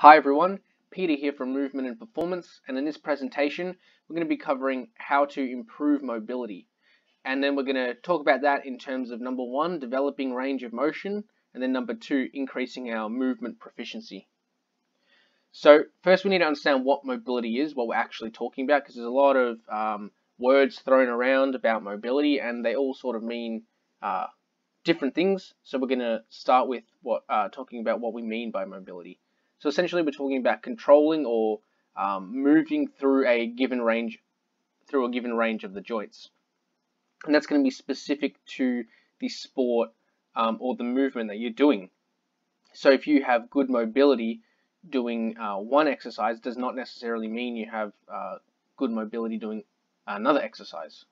Hi everyone, Peter here from Movement and Performance and in this presentation we're going to be covering how to improve mobility and then we're going to talk about that in terms of number one, developing range of motion and then number two, increasing our movement proficiency. So first we need to understand what mobility is, what we're actually talking about because there's a lot of um, words thrown around about mobility and they all sort of mean uh, different things. So we're going to start with what uh, talking about what we mean by mobility. So essentially we're talking about controlling or um, moving through a given range through a given range of the joints. And that's going to be specific to the sport um, or the movement that you're doing. So if you have good mobility doing uh, one exercise does not necessarily mean you have uh, good mobility doing another exercise.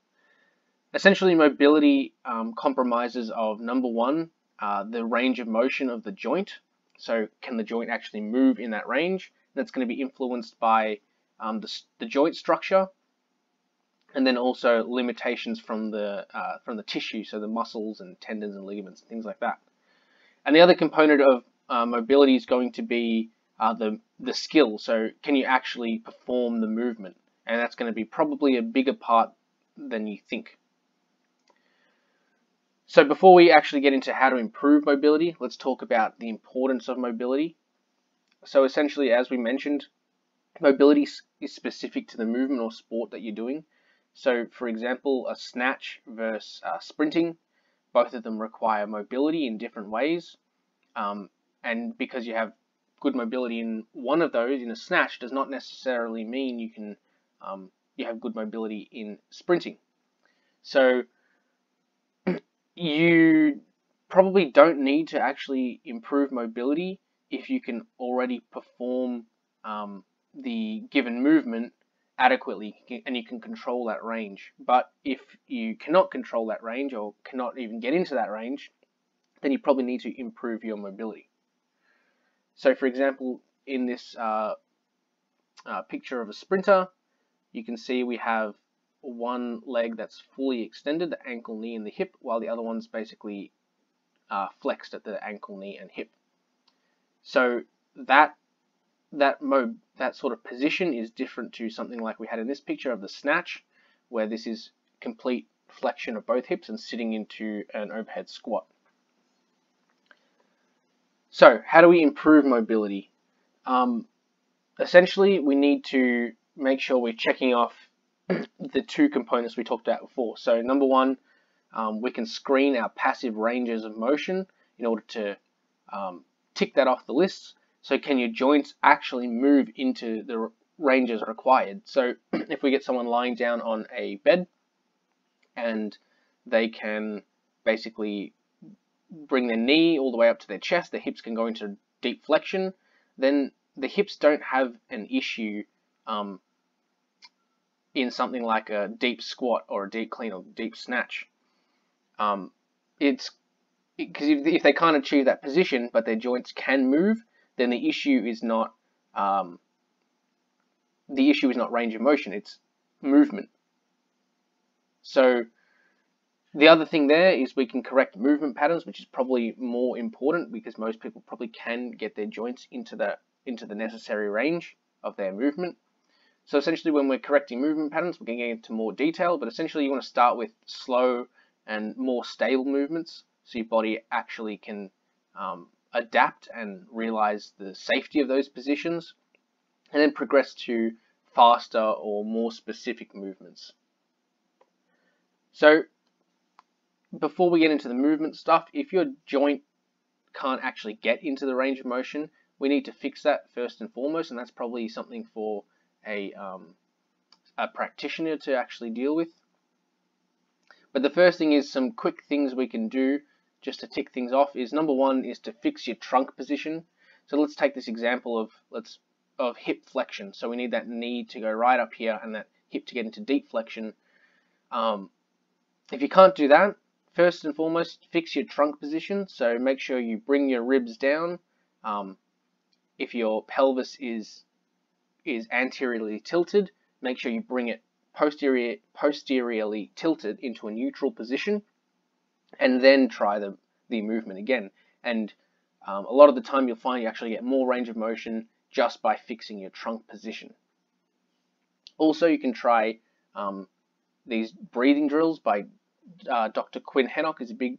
Essentially mobility um, compromises of number one, uh, the range of motion of the joint, so can the joint actually move in that range? That's going to be influenced by um, the, the, joint structure and then also limitations from the, uh, from the tissue, so the muscles and tendons and ligaments and things like that. And the other component of uh, mobility is going to be uh, the, the skill. So can you actually perform the movement? And that's going to be probably a bigger part than you think. So before we actually get into how to improve mobility, let's talk about the importance of mobility. So essentially, as we mentioned, mobility is specific to the movement or sport that you're doing. So for example, a snatch versus uh, sprinting, both of them require mobility in different ways. Um, and because you have good mobility in one of those, in a snatch, does not necessarily mean you can um, you have good mobility in sprinting. So you probably don't need to actually improve mobility if you can already perform um, the given movement adequately and you can control that range. But if you cannot control that range or cannot even get into that range, then you probably need to improve your mobility. So for example, in this uh, uh, picture of a sprinter, you can see we have one leg that's fully extended, the ankle, knee, and the hip, while the other one's basically uh, flexed at the ankle, knee, and hip. So that that mode, that sort of position is different to something like we had in this picture of the snatch, where this is complete flexion of both hips and sitting into an overhead squat. So how do we improve mobility? Um, essentially, we need to make sure we're checking off the two components we talked about before. So number one, um, we can screen our passive ranges of motion in order to um, tick that off the list. So can your joints actually move into the ranges required? So if we get someone lying down on a bed and they can basically bring their knee all the way up to their chest, their hips can go into deep flexion, then the hips don't have an issue um, in something like a deep squat or a deep clean or deep snatch. Um, it's because if, if, they can't achieve that position, but their joints can move, then the issue is not um, the issue is not range of motion; it's movement. So the other thing there is we can correct movement patterns, which is probably more important because most people probably can get their joints into the into the necessary range of their movement. So essentially when we're correcting movement patterns, we're going to get into more detail, but essentially you want to start with slow and more stable movements so your body actually can um, adapt and realize the safety of those positions, and then progress to faster or more specific movements. So before we get into the movement stuff, if your joint can't actually get into the range of motion, we need to fix that first and foremost, and that's probably something for a, um, a practitioner to actually deal with. But the first thing is some quick things we can do just to tick things off is number one is to fix your trunk position. So let's take this example of let's of hip flexion. So we need that knee to go right up here and that hip to get into deep flexion. Um, if you can't do that, first and foremost, fix your trunk position. So make sure you bring your ribs down. Um, if your pelvis is is anteriorly tilted, make sure you bring it posterior, posteriorly tilted into a neutral position and then try the, the movement again. And um, a lot of the time you'll find you actually get more range of motion just by fixing your trunk position. Also, you can try um, these breathing drills by uh, Dr. Quinn Henoch is a big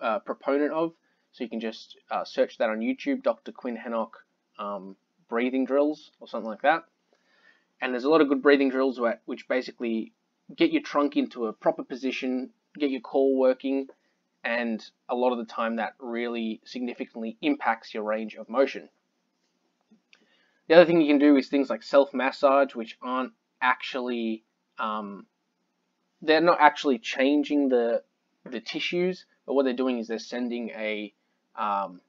uh, proponent of. So you can just uh, search that on YouTube, Dr. Quinn Henoch um, breathing drills or something like that. And there's a lot of good breathing drills which basically get your trunk into a proper position, get your core working, and a lot of the time that really significantly impacts your range of motion. The other thing you can do is things like self-massage, which aren't actually, um, they're not actually changing the, the tissues, but what they're doing is they're sending a, um,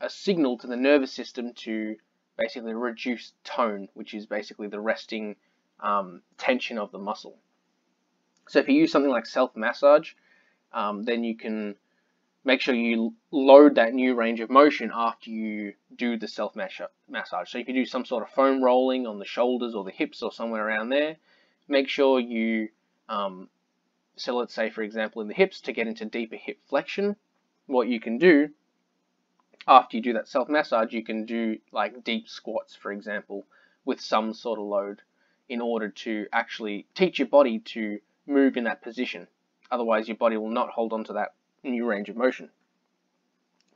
a signal to the nervous system to basically reduce tone, which is basically the resting um, tension of the muscle. So if you use something like self-massage, um, then you can make sure you load that new range of motion after you do the self massage. So if you do some sort of foam rolling on the shoulders or the hips or somewhere around there, make sure you, um, so let's say for example in the hips to get into deeper hip flexion, what you can do after you do that self massage, you can do like deep squats for example with some sort of load in order to actually teach your body to move in that position. Otherwise your body will not hold on to that new range of motion.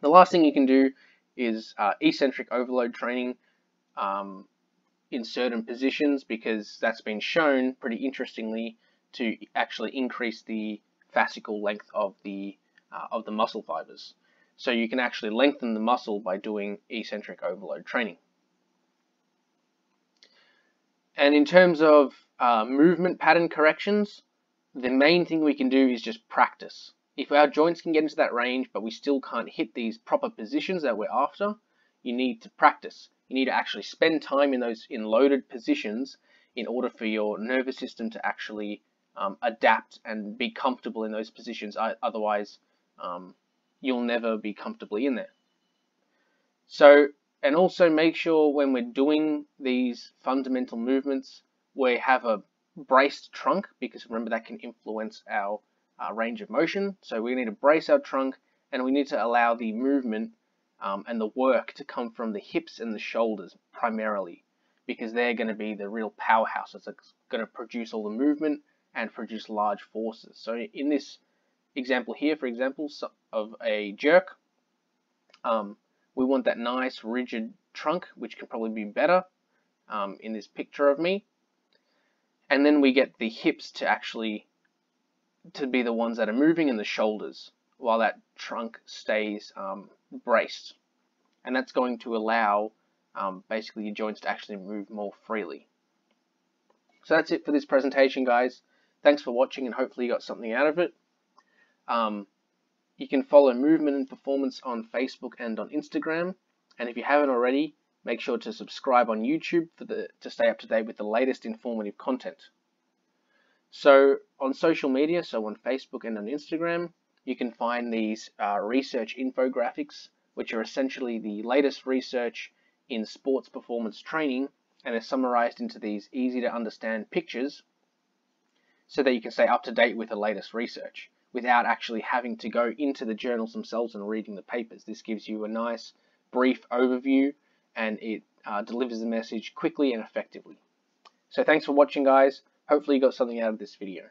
The last thing you can do is uh, eccentric overload training um, in certain positions because that's been shown pretty interestingly to actually increase the fascicle length of the uh, of the muscle fibers. So you can actually lengthen the muscle by doing eccentric overload training. And in terms of uh, movement pattern corrections, the main thing we can do is just practice. If our joints can get into that range, but we still can't hit these proper positions that we're after, you need to practice. You need to actually spend time in those in loaded positions in order for your nervous system to actually um, adapt and be comfortable in those positions. Otherwise, um, you'll never be comfortably in there. So, and also make sure when we're doing these fundamental movements, we have a braced trunk because remember that can influence our uh, range of motion. So we need to brace our trunk and we need to allow the movement um, and the work to come from the hips and the shoulders primarily because they're going to be the real powerhouses that's going to produce all the movement and produce large forces. So in this example here, for example, of a jerk, um, we want that nice rigid trunk, which can probably be better um, in this picture of me. And then we get the hips to actually to be the ones that are moving and the shoulders while that trunk stays um, braced. And that's going to allow um, basically your joints to actually move more freely. So that's it for this presentation guys. Thanks for watching and hopefully you got something out of it um, you can follow movement and performance on Facebook and on Instagram and if you haven't already Make sure to subscribe on YouTube for the, to stay up to date with the latest informative content. So on social media, so on Facebook and on Instagram, you can find these uh, research infographics, which are essentially the latest research in sports performance training and are summarized into these easy to understand pictures so that you can stay up to date with the latest research without actually having to go into the journals themselves and reading the papers. This gives you a nice brief overview and it uh, delivers the message quickly and effectively. So thanks for watching guys. Hopefully you got something out of this video.